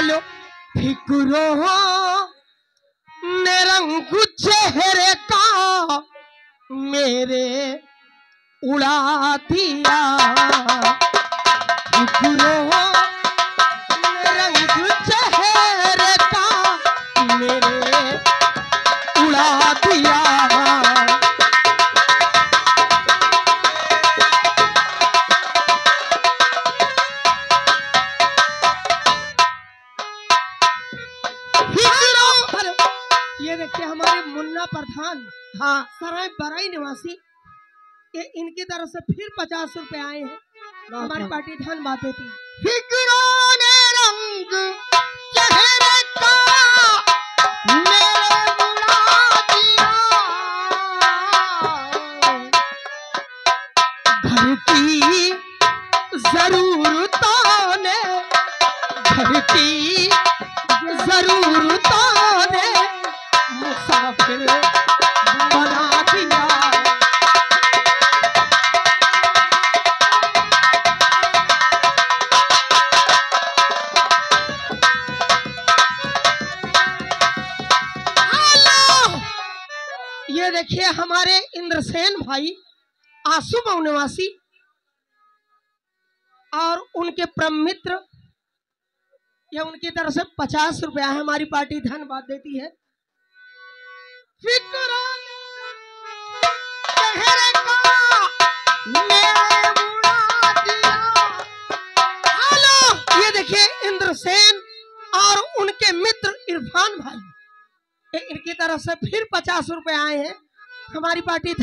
हालो फिक्रो ने रंग चेहरे का मेरे उड़ा दिया। हमारे मुन्ना प्रधान हाँ सराय बराई निवासी ये इनकी तरफ़ से फिर पचास रुपए आए हैं। हमारी पार्टी धन्यवाद देती है फिक्रों ने रंग चेहरे का जरूरतों ने की जरूरतों ये देखिए हमारे इंद्रसेन भाई, आँसू निवासी और उनके परम मित्र ये उनकी तरफ़ से पचास रुपया हमारी पार्टी धन्यवाद देती है। हेलो, ये देखिए इंद्रसेन और उनके मित्र इरफान भाई इनकी तरफ़ से फिर पचास रुपए आए हैं। हमारी पार्टी की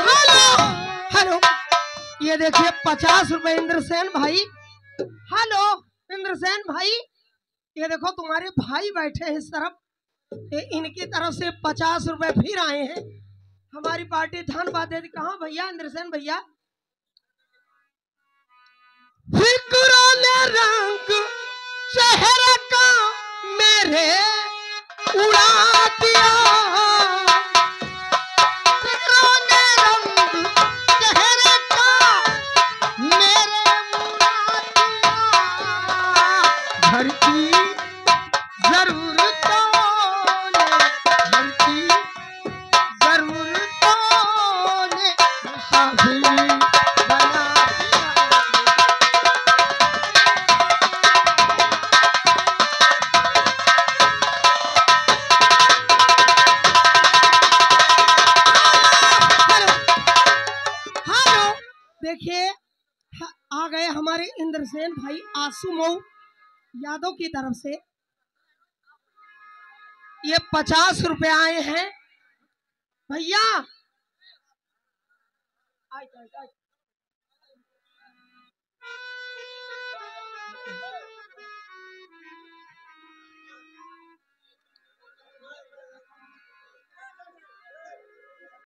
हेलो हेलो ये देखिए पचास रुपए इंद्रसेन भाई। हेलो, इंद्रसेन भाई। ये देखो, तुम्हारे भाई बैठे हैं इस तरफ़। इनकी तरफ़ से पचास रुपए फिर आए हैं। हमारी पार्टी धनबाद दे कहा भैया, इंद्रसेन भैया? रंग का मेरे उड़ा दिया। देखिए आ गए हमारे इंद्रसेन भाई आसू मऊ यादव की तरफ़ से। ये पचास रुपए आए हैं। भैया।